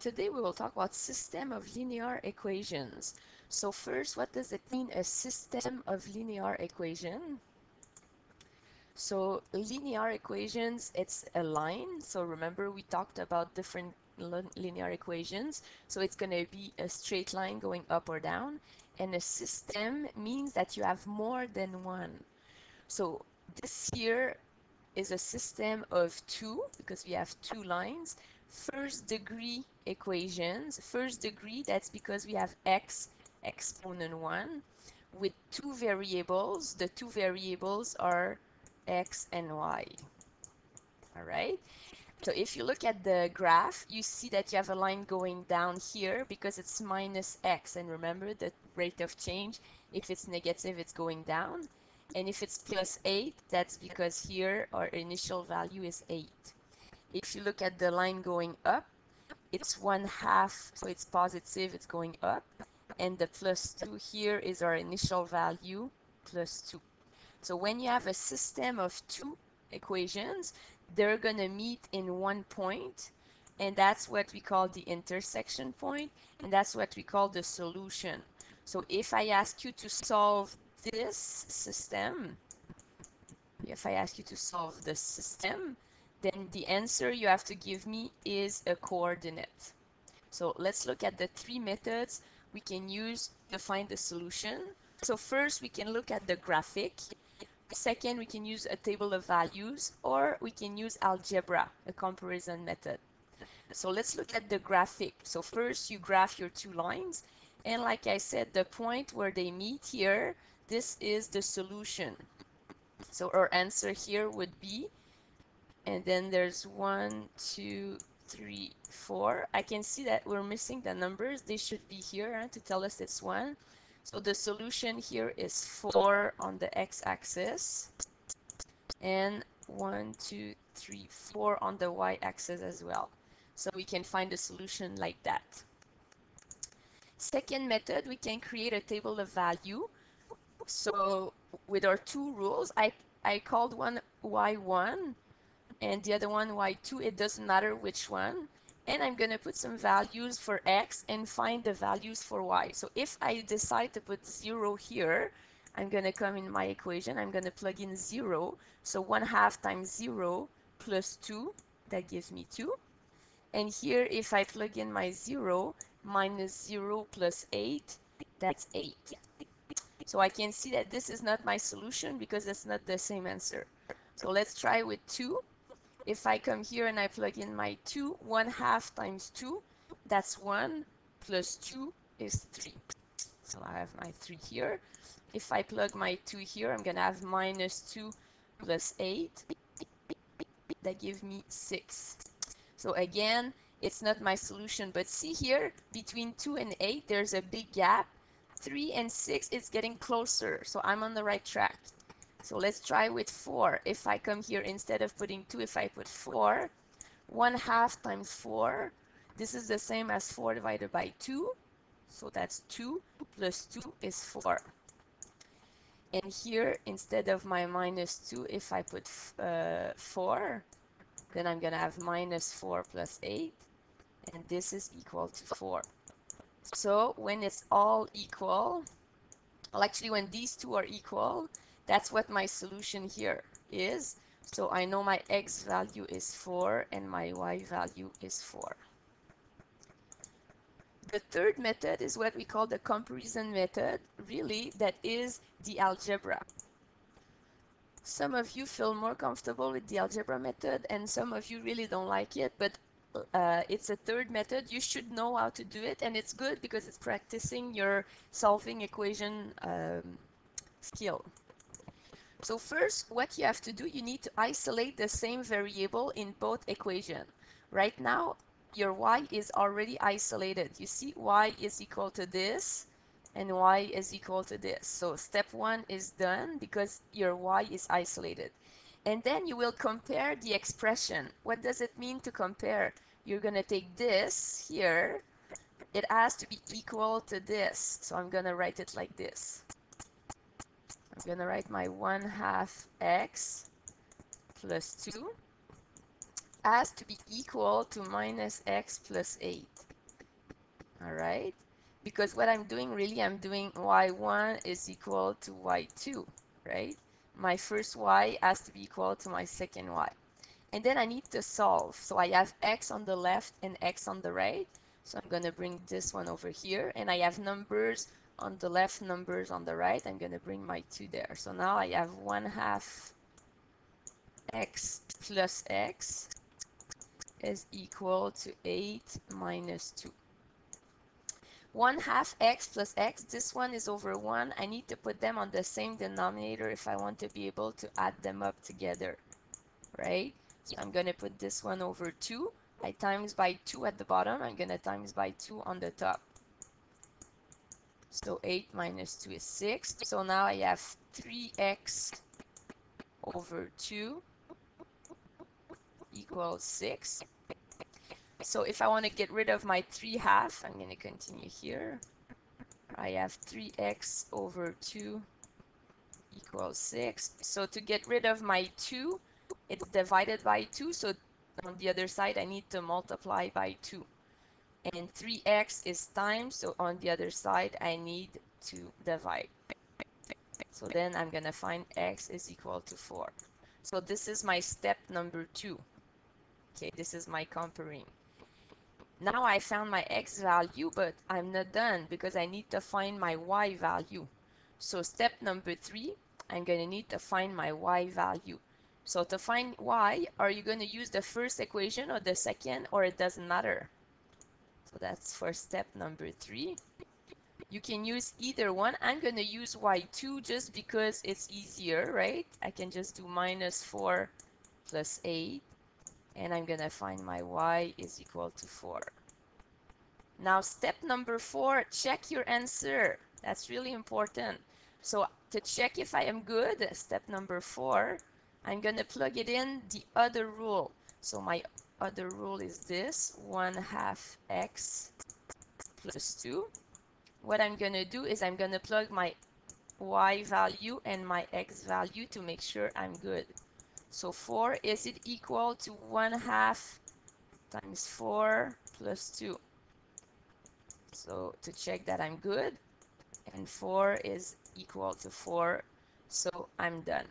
today we will talk about system of linear equations. So first, what does it mean, a system of linear equation? So linear equations, it's a line. So remember we talked about different linear equations. So it's going to be a straight line going up or down. And a system means that you have more than one. So this here is a system of two because we have two lines. First degree equations. First degree, that's because we have x exponent 1 with two variables. The two variables are x and y. All right. So if you look at the graph, you see that you have a line going down here because it's minus x. And remember the rate of change, if it's negative, it's going down. And if it's plus 8, that's because here our initial value is 8. If you look at the line going up, it's 1 half, so it's positive, it's going up. And the plus 2 here is our initial value, plus 2. So when you have a system of two equations, they're going to meet in one point, and that's what we call the intersection point, and that's what we call the solution. So if I ask you to solve this system, if I ask you to solve the system, then the answer you have to give me is a coordinate. So let's look at the three methods we can use to find the solution. So first we can look at the graphic. Second, we can use a table of values or we can use algebra, a comparison method. So let's look at the graphic. So first you graph your two lines and like I said, the point where they meet here, this is the solution. So our answer here would be, and then there's one, two, three, four. I can see that we're missing the numbers. They should be here to tell us it's one. So the solution here is 4 on the x-axis and 1, 2, 3, 4 on the y-axis as well. So we can find a solution like that. Second method, we can create a table of value. So with our two rules, I, I called one y1 and the other one y2. It doesn't matter which one and I'm going to put some values for x and find the values for y. So if I decide to put 0 here, I'm going to come in my equation, I'm going to plug in 0. So 1 half times 0 plus 2, that gives me 2. And here, if I plug in my 0, minus 0 plus 8, that's 8. So I can see that this is not my solution because it's not the same answer. So let's try with 2. If I come here and I plug in my 2, 1 half times 2, that's 1, plus 2 is 3. So I have my 3 here. If I plug my 2 here, I'm going to have minus 2 plus 8. That gives me 6. So again, it's not my solution, but see here, between 2 and 8, there's a big gap. 3 and 6 is getting closer, so I'm on the right track. So let's try with 4. If I come here, instead of putting 2, if I put 4, 1 half times 4, this is the same as 4 divided by 2. So that's 2 plus 2 is 4. And here, instead of my minus 2, if I put uh, 4, then I'm going to have minus 4 plus 8. And this is equal to 4. So when it's all equal, well, actually, when these two are equal, that's what my solution here is. So I know my x value is 4 and my y value is 4. The third method is what we call the comparison method. Really, that is the algebra. Some of you feel more comfortable with the algebra method and some of you really don't like it, but uh, it's a third method. You should know how to do it and it's good because it's practicing your solving equation um, skill. So first, what you have to do, you need to isolate the same variable in both equation. Right now, your y is already isolated. You see y is equal to this and y is equal to this. So step one is done because your y is isolated. And then you will compare the expression. What does it mean to compare? You're going to take this here. It has to be equal to this. So I'm going to write it like this. I'm going to write my 1 half x plus 2 has to be equal to minus x plus 8. all right because what I'm doing really I'm doing y1 is equal to y2 right my first y has to be equal to my second y. And then I need to solve. So I have x on the left and x on the right. So I'm going to bring this one over here. And I have numbers on the left numbers on the right. I'm going to bring my 2 there. So now I have 1 half x plus x is equal to 8 minus 2 1 half x plus x, this one is over 1. I need to put them on the same denominator if I want to be able to add them up together, right? So I'm going to put this one over 2. I times by 2 at the bottom. I'm going to times by 2 on the top. So 8 minus 2 is 6. So now I have 3x over 2 equals 6. So if I want to get rid of my 3 half, I'm going to continue here. I have 3x over 2 equals 6. So to get rid of my 2, it's divided by 2. So on the other side, I need to multiply by 2. And 3x is times, so on the other side, I need to divide. So then I'm going to find x is equal to 4. So this is my step number 2. Okay, this is my comparing. Now I found my x value, but I'm not done because I need to find my y value. So step number three, I'm going to need to find my y value. So to find y, are you going to use the first equation or the second, or it doesn't matter? So that's for step number three. You can use either one. I'm going to use y2 just because it's easier, right? I can just do minus 4 plus 8 and I'm gonna find my y is equal to 4. Now step number 4, check your answer. That's really important. So to check if I am good, step number 4, I'm gonna plug it in the other rule. So my other rule is this, 1 half x plus 2. What I'm gonna do is I'm gonna plug my y value and my x value to make sure I'm good. So 4, is it equal to 1 half times 4 plus 2? So to check that I'm good, and 4 is equal to 4, so I'm done.